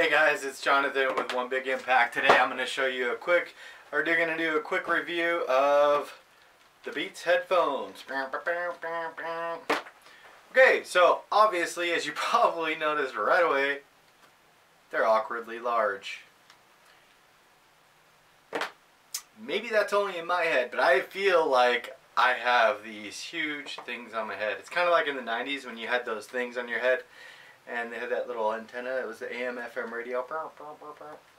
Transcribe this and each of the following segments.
Hey guys, it's Jonathan with One Big Impact. Today I'm going to show you a quick, or they're going to do a quick review of the Beats headphones. Okay, so obviously, as you probably noticed right away, they're awkwardly large. Maybe that's only in my head, but I feel like I have these huge things on my head. It's kind of like in the 90s when you had those things on your head and they had that little antenna. It was the AM FM radio,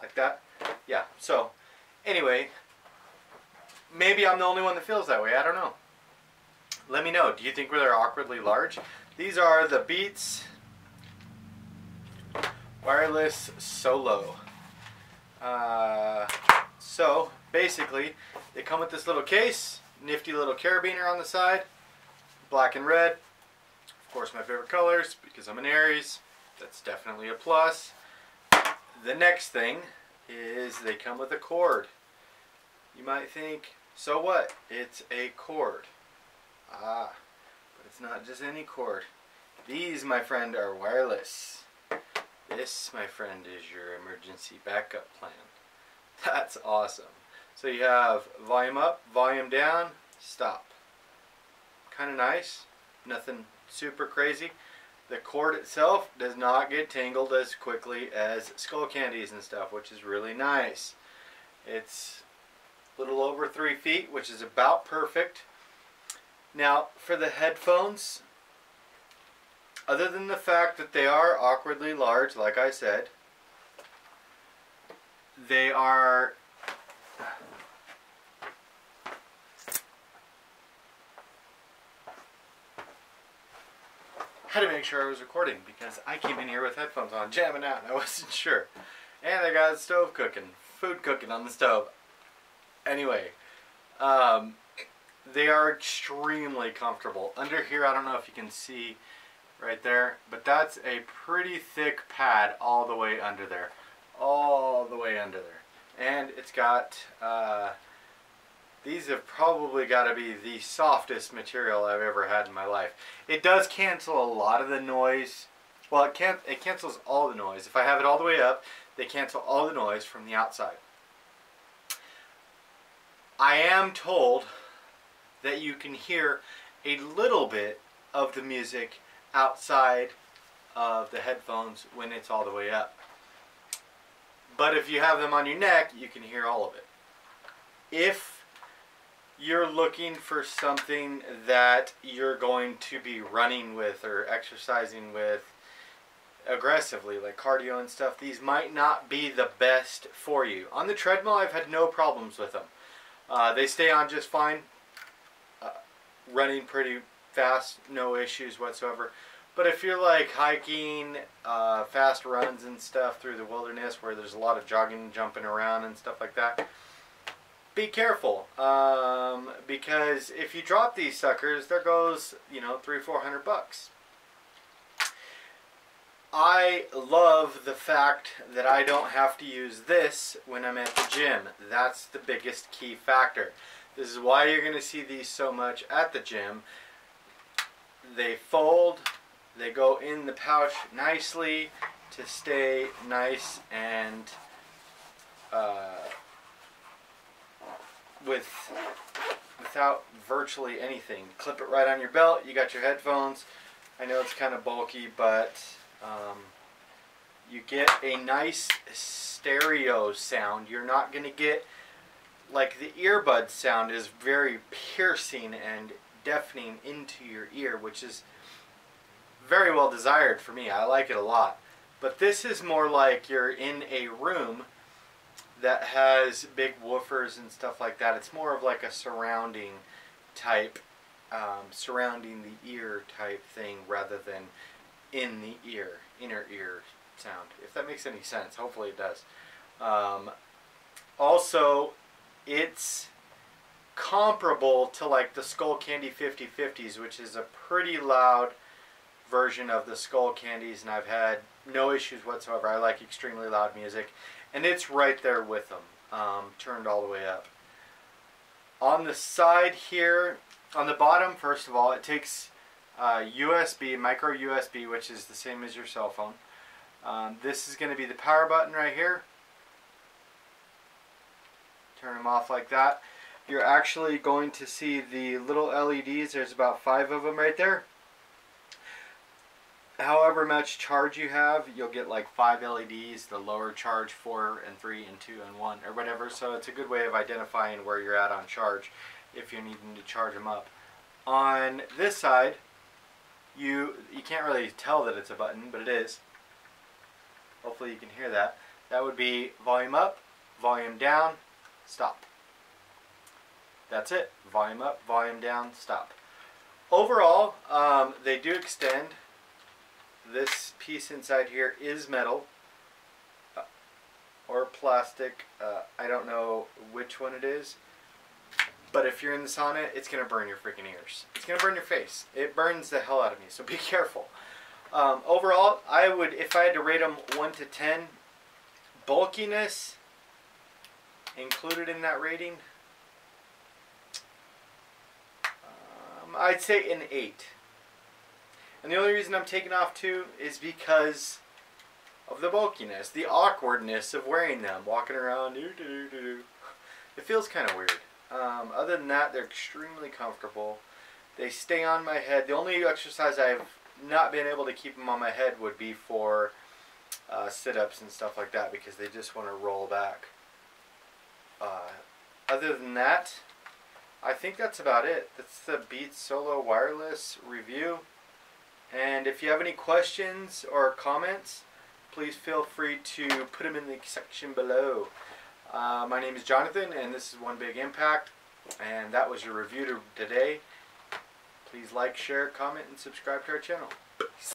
like that. Yeah. So, anyway, maybe I'm the only one that feels that way. I don't know. Let me know. Do you think they're awkwardly large? These are the Beats Wireless Solo. Uh, so, basically, they come with this little case, nifty little carabiner on the side, black and red. Of course, my favorite colors, because I'm an Aries. That's definitely a plus. The next thing is they come with a cord. You might think, so what? It's a cord. Ah, but it's not just any cord. These, my friend, are wireless. This, my friend, is your emergency backup plan. That's awesome. So you have volume up, volume down, stop. Kind of nice. Nothing super crazy. The cord itself does not get tangled as quickly as Skullcandies and stuff, which is really nice. It's a little over three feet, which is about perfect. Now, for the headphones, other than the fact that they are awkwardly large, like I said, they are had to make sure I was recording because I came in here with headphones on, jamming out, and I wasn't sure. And I got a stove cooking, food cooking on the stove. Anyway, um, they are extremely comfortable. Under here, I don't know if you can see right there, but that's a pretty thick pad all the way under there. All the way under there. And it's got uh, these have probably got to be the softest material I've ever had in my life. It does cancel a lot of the noise. Well, it, can it cancels all the noise. If I have it all the way up, they cancel all the noise from the outside. I am told that you can hear a little bit of the music outside of the headphones when it's all the way up. But if you have them on your neck, you can hear all of it. If you're looking for something that you're going to be running with or exercising with aggressively, like cardio and stuff, these might not be the best for you. On the treadmill, I've had no problems with them. Uh, they stay on just fine, uh, running pretty fast, no issues whatsoever. But if you're like hiking, uh, fast runs and stuff through the wilderness where there's a lot of jogging, jumping around and stuff like that, be careful um, because if you drop these suckers, there goes you know three four hundred bucks. I love the fact that I don't have to use this when I'm at the gym. That's the biggest key factor. This is why you're going to see these so much at the gym. They fold, they go in the pouch nicely to stay nice and uh, with without virtually anything. Clip it right on your belt. You got your headphones. I know it's kind of bulky, but um, you get a nice stereo sound. You're not going to get like the earbud sound is very piercing and deafening into your ear, which is very well desired for me. I like it a lot. But this is more like you're in a room that has big woofers and stuff like that. It's more of like a surrounding type, um, surrounding the ear type thing rather than in the ear, inner ear sound. If that makes any sense, hopefully it does. Um, also, it's comparable to like the Skullcandy 5050s, which is a pretty loud version of the Skullcandies, and I've had no issues whatsoever. I like extremely loud music and it's right there with them, um, turned all the way up. On the side here, on the bottom, first of all, it takes uh, USB, micro USB, which is the same as your cell phone. Um, this is going to be the power button right here. Turn them off like that. You're actually going to see the little LEDs. There's about five of them right there. However much charge you have, you'll get like five LEDs. The lower charge, four and three and two and one or whatever. So it's a good way of identifying where you're at on charge if you're needing to charge them up. On this side, you you can't really tell that it's a button, but it is. Hopefully you can hear that. That would be volume up, volume down, stop. That's it. Volume up, volume down, stop. Overall, um, they do extend. This piece inside here is metal uh, or plastic. Uh, I don't know which one it is. But if you're in the sauna, it's going to burn your freaking ears. It's going to burn your face. It burns the hell out of me, so be careful. Um, overall, I would, if I had to rate them 1 to 10, bulkiness included in that rating, um, I'd say an 8. And the only reason I'm taking off 2 is because of the bulkiness, the awkwardness of wearing them, walking around. Doo -doo -doo it feels kind of weird. Um, other than that, they're extremely comfortable. They stay on my head. The only exercise I've not been able to keep them on my head would be for uh, sit-ups and stuff like that because they just want to roll back. Uh, other than that, I think that's about it. That's the Beats Solo Wireless review. And if you have any questions or comments, please feel free to put them in the section below. Uh, my name is Jonathan, and this is One Big Impact, and that was your review today. Please like, share, comment, and subscribe to our channel.